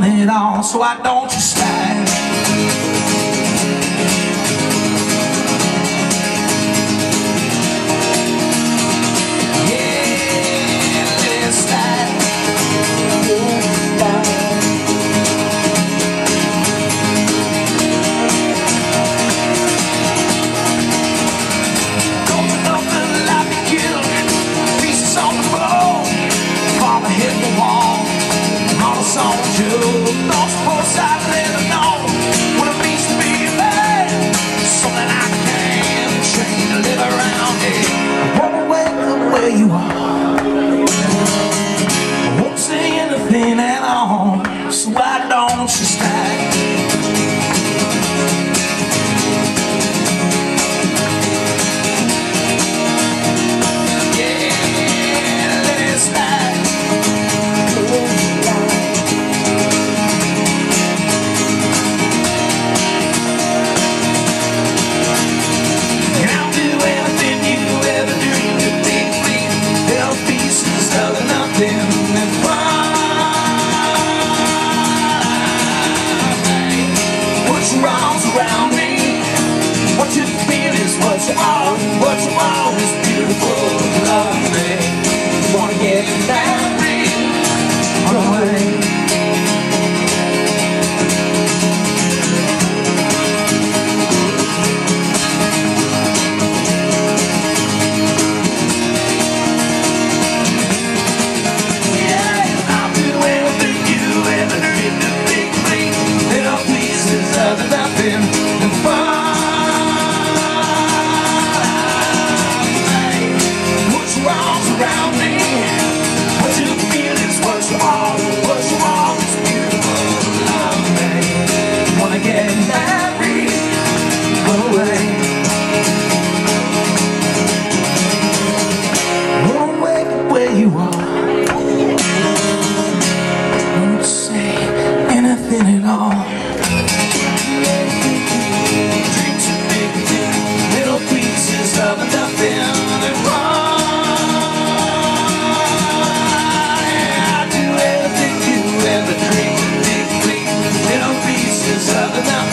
done it all, so why don't you stop? you are. I won't say anything at all. So I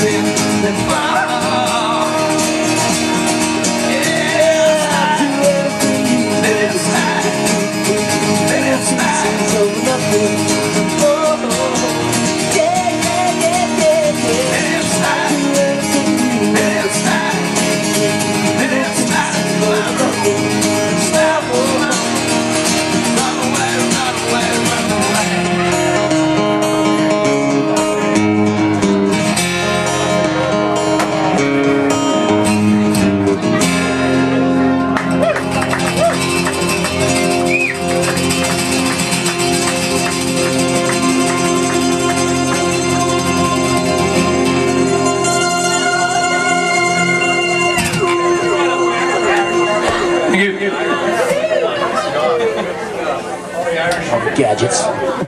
nothing